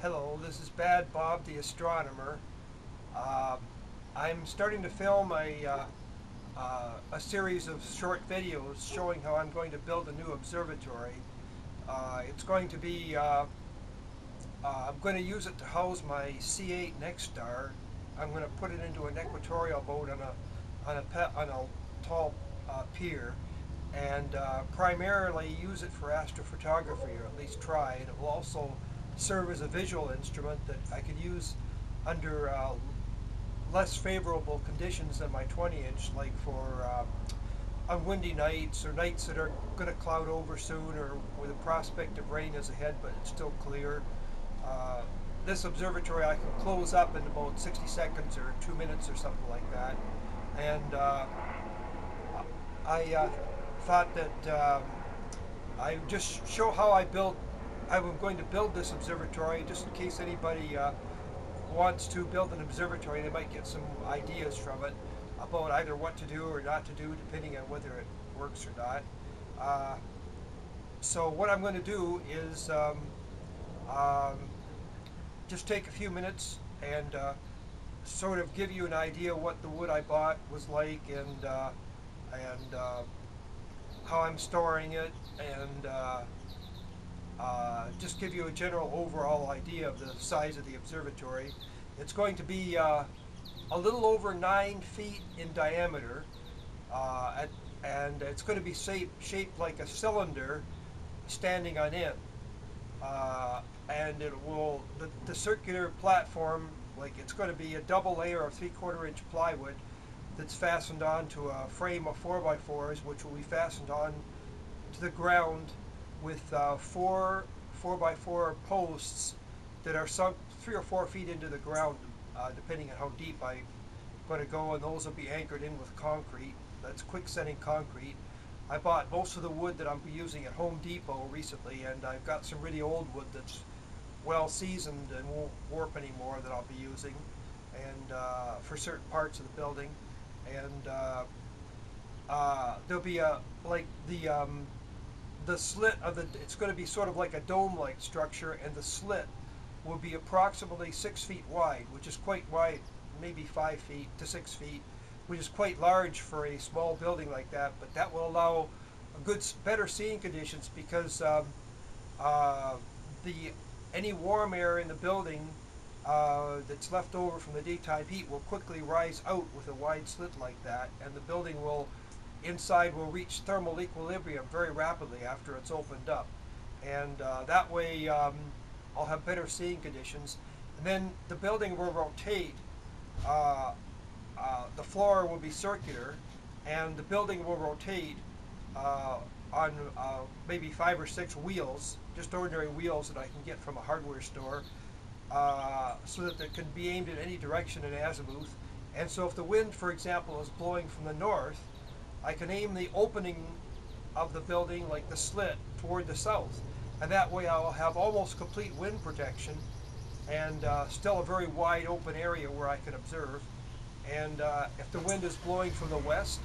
Hello, this is Bad Bob the Astronomer. Uh, I'm starting to film a, uh, uh, a series of short videos showing how I'm going to build a new observatory. Uh, it's going to be, uh, uh, I'm going to use it to house my C8 NexStar. I'm going to put it into an equatorial boat on a, on a, on a tall pier and primarily use it for astrophotography, or at least try. It will also serve as a visual instrument that I could use under uh, less favorable conditions than my 20 inch, like for uh, on windy nights or nights that are going to cloud over soon or with a prospect of rain is ahead but it's still clear. Uh, this observatory I can close up in about 60 seconds or two minutes or something like that. And uh, I uh, thought that um, I just show how I built I'm going to build this observatory just in case anybody uh, wants to build an observatory. They might get some ideas from it about either what to do or not to do, depending on whether it works or not. Uh, so what I'm going to do is um, um, just take a few minutes and uh, sort of give you an idea what the wood I bought was like and uh, and uh, how I'm storing it and uh, just give you a general overall idea of the size of the observatory. It's going to be uh, a little over nine feet in diameter, uh, at, and it's going to be shaped, shaped like a cylinder standing on end. Uh, and it will, the, the circular platform, like it's going to be a double layer of three quarter inch plywood that's fastened onto a frame of 4x4s, which will be fastened on to the ground with uh, four four by four posts that are sunk three or four feet into the ground, uh, depending on how deep I'm going to go, and those will be anchored in with concrete. That's quick setting concrete. I bought most of the wood that I'm using at Home Depot recently, and I've got some really old wood that's well seasoned and won't warp anymore that I'll be using, and uh, for certain parts of the building, and uh, uh, there'll be a like the um, the slit of the, it's going to be sort of like a dome-like structure, and the slit will be approximately six feet wide, which is quite wide, maybe five feet to six feet, which is quite large for a small building like that. But that will allow a good, better seeing conditions because um, uh, the any warm air in the building uh, that's left over from the daytime heat will quickly rise out with a wide slit like that, and the building will inside will reach thermal equilibrium very rapidly after it's opened up. And uh, that way um, I'll have better seeing conditions. And then the building will rotate. Uh, uh, the floor will be circular and the building will rotate uh, on uh, maybe five or six wheels, just ordinary wheels that I can get from a hardware store, uh, so that it can be aimed in any direction in azimuth. And so if the wind, for example, is blowing from the north, I can aim the opening of the building, like the slit, toward the south. And that way I'll have almost complete wind protection and uh, still a very wide open area where I can observe. And uh, if the wind is blowing from the west,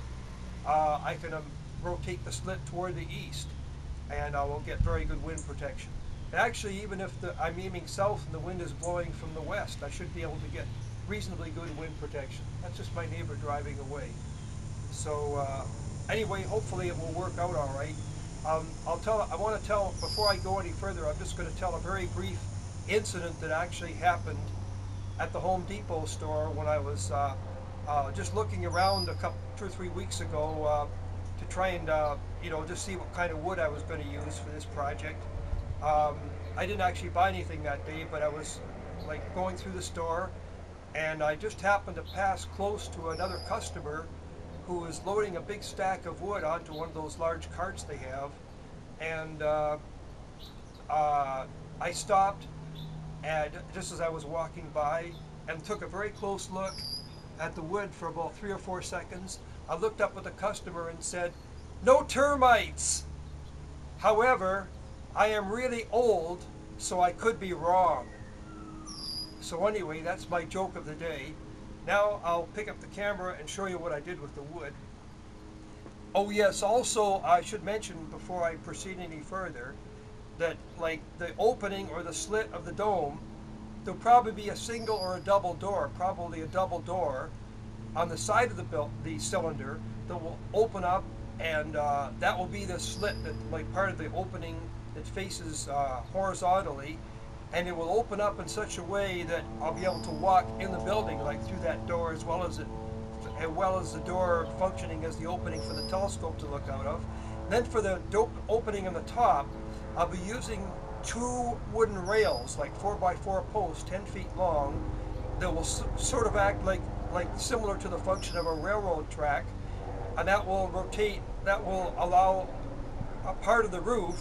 uh, I can um, rotate the slit toward the east and I will get very good wind protection. actually, even if the, I'm aiming south and the wind is blowing from the west, I should be able to get reasonably good wind protection. That's just my neighbor driving away. So uh, anyway, hopefully it will work out all right. Um, I'll tell. I want to tell before I go any further. I'm just going to tell a very brief incident that actually happened at the Home Depot store when I was uh, uh, just looking around a couple, two or three weeks ago uh, to try and uh, you know just see what kind of wood I was going to use for this project. Um, I didn't actually buy anything that day, but I was like going through the store, and I just happened to pass close to another customer who was loading a big stack of wood onto one of those large carts they have. And uh, uh, I stopped and just as I was walking by and took a very close look at the wood for about three or four seconds. I looked up at the customer and said, no termites. However, I am really old, so I could be wrong. So anyway, that's my joke of the day. Now I'll pick up the camera and show you what I did with the wood. Oh yes, also I should mention before I proceed any further that like the opening or the slit of the dome there'll probably be a single or a double door, probably a double door on the side of the, the cylinder that will open up and uh, that will be the slit that like part of the opening that faces uh, horizontally and it will open up in such a way that I'll be able to walk in the building like through that door as well as it as well as the door functioning as the opening for the telescope to look out of. Then for the opening on the top, I'll be using two wooden rails, like 4x4 posts, 10 feet long, that will sort of act like, like similar to the function of a railroad track, and that will rotate, that will allow a part of the roof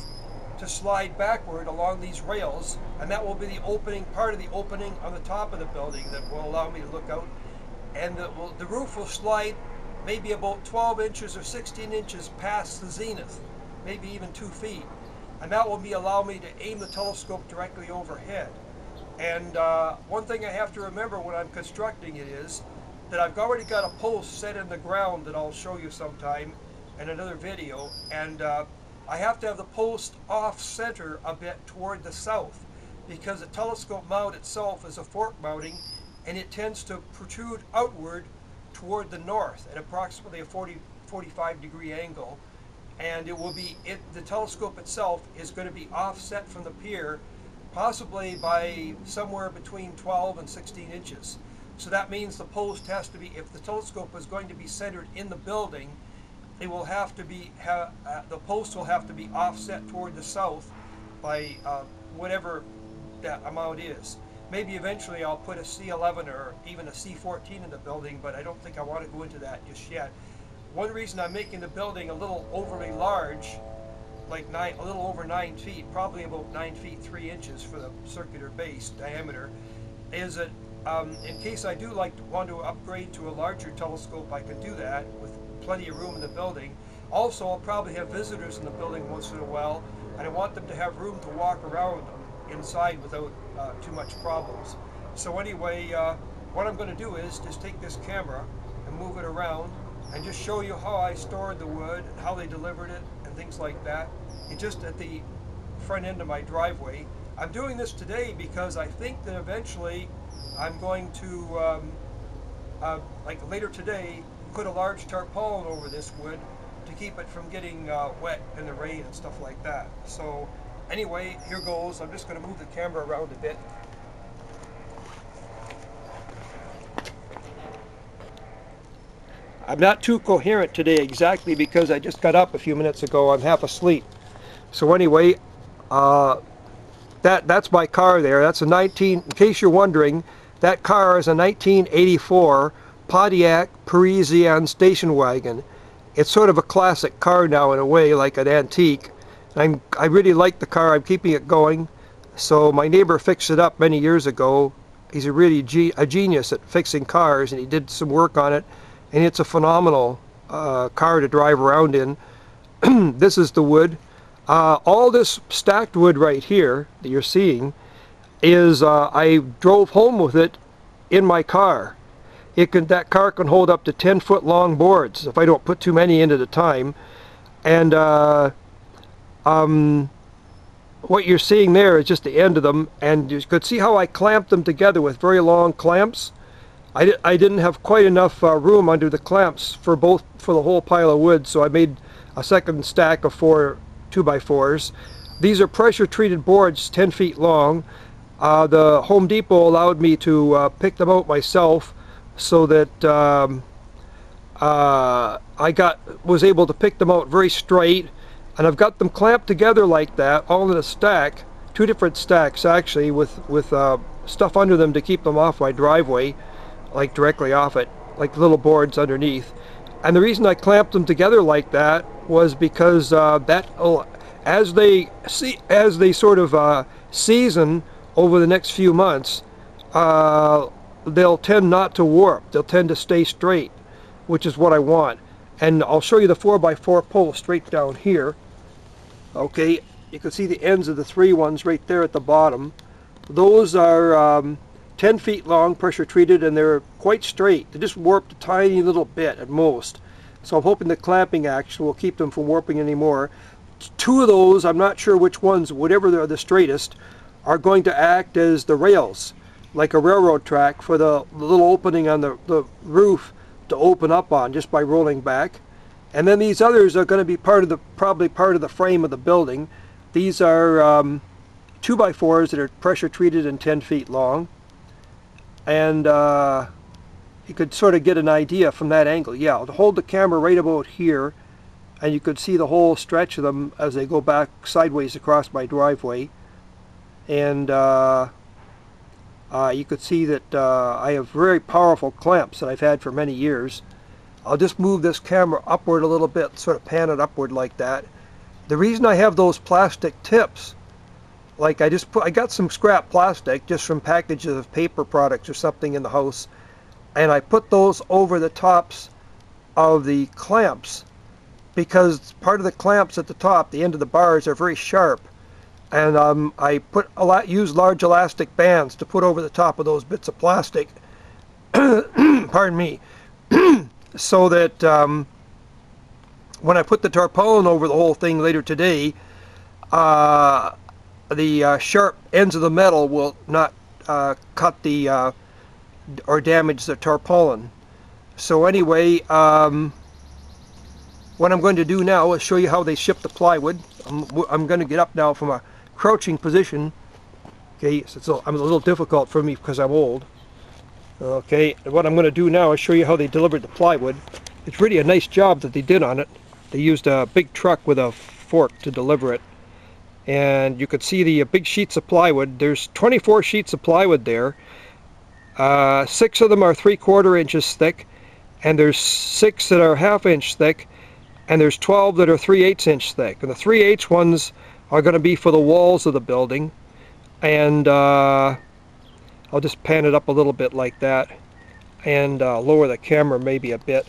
to slide backward along these rails, and that will be the opening, part of the opening on the top of the building that will allow me to look out. And the, will, the roof will slide maybe about 12 inches or 16 inches past the zenith, maybe even two feet and that will be allow me to aim the telescope directly overhead. And uh, one thing I have to remember when I'm constructing it is that I've already got a post set in the ground that I'll show you sometime in another video, and uh, I have to have the post off center a bit toward the south because the telescope mount itself is a fork mounting and it tends to protrude outward toward the north at approximately a 40, 45 degree angle. And it will be it the telescope itself is going to be offset from the pier possibly by somewhere between 12 and 16 inches. So that means the post has to be if the telescope is going to be centered in the building it will have to be uh, the post will have to be offset toward the south by uh, whatever that amount is. Maybe eventually I'll put a C11 or even a C14 in the building but I don't think I want to go into that just yet. One reason I'm making the building a little overly large, like nine, a little over nine feet, probably about nine feet three inches for the circular base diameter, is that um, in case I do like to want to upgrade to a larger telescope, I can do that with plenty of room in the building. Also, I'll probably have visitors in the building once in a while, and I want them to have room to walk around inside without uh, too much problems. So anyway, uh, what I'm going to do is just take this camera and move it around and just show you how I stored the wood and how they delivered it and things like that. It just at the front end of my driveway. I'm doing this today because I think that eventually I'm going to, um, uh, like later today, put a large tarpaulin over this wood to keep it from getting uh, wet in the rain and stuff like that. So anyway, here goes. I'm just going to move the camera around a bit. I'm not too coherent today exactly because I just got up a few minutes ago. I'm half asleep. So anyway, uh, that that's my car there. That's a 19, in case you're wondering, that car is a 1984 Pontiac Parisienne station wagon. It's sort of a classic car now in a way, like an antique. I'm, I really like the car. I'm keeping it going. So my neighbor fixed it up many years ago. He's a really ge a genius at fixing cars, and he did some work on it and it's a phenomenal uh, car to drive around in. this is the wood. Uh, all this stacked wood right here that you're seeing is uh, I drove home with it in my car. It can that car can hold up to 10 foot long boards if I don't put too many in at a time. And uh, um, what you're seeing there is just the end of them and you could see how I clamped them together with very long clamps I, di I didn't have quite enough uh, room under the clamps for both for the whole pile of wood so I made a second stack of four 2x4s. These are pressure treated boards 10 feet long. Uh, the Home Depot allowed me to uh, pick them out myself so that um, uh, I got was able to pick them out very straight and I've got them clamped together like that all in a stack two different stacks actually with with uh, stuff under them to keep them off my driveway like directly off it, like little boards underneath. And the reason I clamped them together like that was because uh, that oh, as they see as they sort of uh, season over the next few months, uh, they'll tend not to warp. They'll tend to stay straight, which is what I want. And I'll show you the 4x4 pole straight down here. Okay, you can see the ends of the three ones right there at the bottom. Those are um, 10 feet long, pressure treated, and they're quite straight. They just warped a tiny little bit at most. So I'm hoping the clamping action will keep them from warping anymore. Two of those, I'm not sure which ones, whatever they're the straightest, are going to act as the rails like a railroad track for the, little opening on the, the roof to open up on just by rolling back. And then these others are going to be part of the probably part of the frame of the building. These are um, two by fours that are pressure treated and 10 feet long. And uh, you could sort of get an idea from that angle. Yeah, I'll hold the camera right about here and you could see the whole stretch of them as they go back sideways across my driveway. And uh, uh, you could see that uh, I have very powerful clamps that I've had for many years. I'll just move this camera upward a little bit, sort of pan it upward like that. The reason I have those plastic tips, like I just put, I got some scrap plastic just from packages of paper products or something in the house, and I put those over the tops of the clamps because part of the clamps at the top, the end of the bars, are very sharp. And um, I put a lot, use large elastic bands to put over the top of those bits of plastic. pardon me. so that um, when I put the tarpaulin over the whole thing later today, uh, the uh, sharp ends of the metal will not uh, cut the uh, or damage the tarpaulin. So anyway, um, what I'm going to do now is show you how they ship the plywood. I'm, I'm going to get up now from a crouching position. Okay, so it's a, I'm a little difficult for me because I'm old. Okay, what I'm going to do now is show you how they delivered the plywood. It's really a nice job that they did on it. They used a big truck with a fork to deliver it. And you could see the uh, big sheets of plywood. There's 24 sheets of plywood there. Uh, six of them are three quarter inches thick and there's six that are half inch thick and there's 12 that are 3 8 inch thick and the 3 8 ones are going to be for the walls of the building. And uh, I'll just pan it up a little bit like that and uh, lower the camera maybe a bit.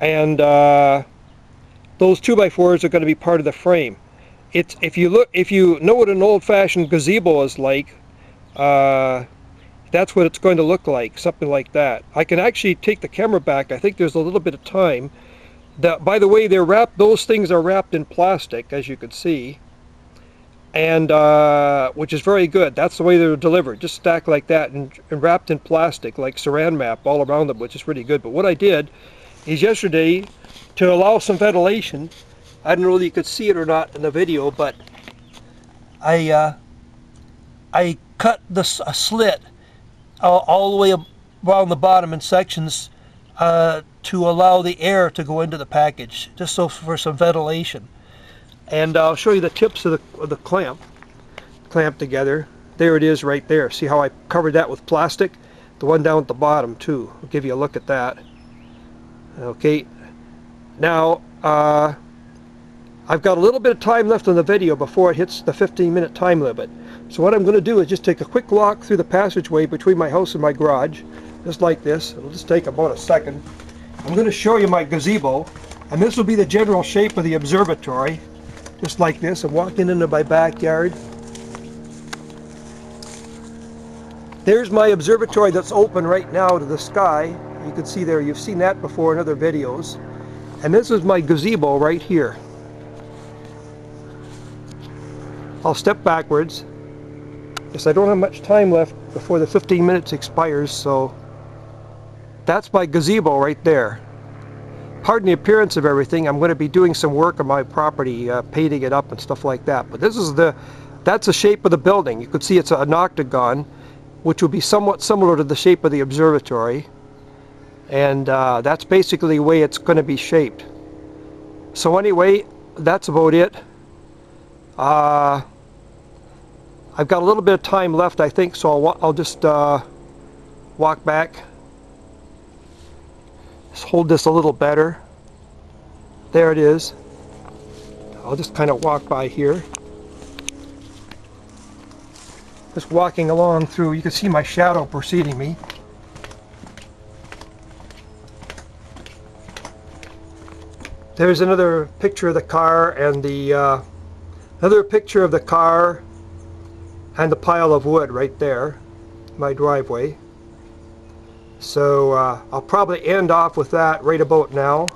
And uh, those 2x4s are going to be part of the frame. It's if you look if you know what an old-fashioned gazebo is like uh, that's what it's going to look like something like that. I can actually take the camera back. I think there's a little bit of time. That, by the way, they're wrapped. Those things are wrapped in plastic, as you can see, and uh, which is very good. That's the way they're delivered, just stacked like that and, and wrapped in plastic, like Saran wrap all around them, which is really good. But what I did is yesterday, to allow some ventilation, I don't know whether you could see it or not in the video, but I uh, I cut this a slit all, all the way around the bottom in sections uh, to allow the air to go into the package, just so for some ventilation. And I'll show you the tips of the, of the clamp, clamp together. There it is right there. See how I covered that with plastic? The one down at the bottom too. I'll give you a look at that. Okay, now uh, I've got a little bit of time left on the video before it hits the 15 minute time limit. So what I'm going to do is just take a quick walk through the passageway between my house and my garage, just like this. It'll just take about a second. I'm going to show you my gazebo, and this will be the general shape of the observatory, just like this. I'm walking into my backyard. There's my observatory that's open right now to the sky. You can see there, you've seen that before in other videos. And this is my gazebo right here. I'll step backwards. Yes, I don't have much time left before the 15 minutes expires, so that's my gazebo right there. Pardon the appearance of everything. I'm going to be doing some work on my property, uh, painting it up and stuff like that. But this is the, that's the shape of the building. You can see it's an octagon, which will be somewhat similar to the shape of the observatory. And uh, that's basically the way it's going to be shaped. So anyway, that's about it. Uh, I've got a little bit of time left, I think, so I'll, I'll just uh, walk back. Just hold this a little better. There it is. I'll just kind of walk by here. Just walking along through, you can see my shadow preceding me. There's another picture of the car and the uh, another picture of the car and the pile of wood right there, my driveway. So uh, I'll probably end off with that right about now.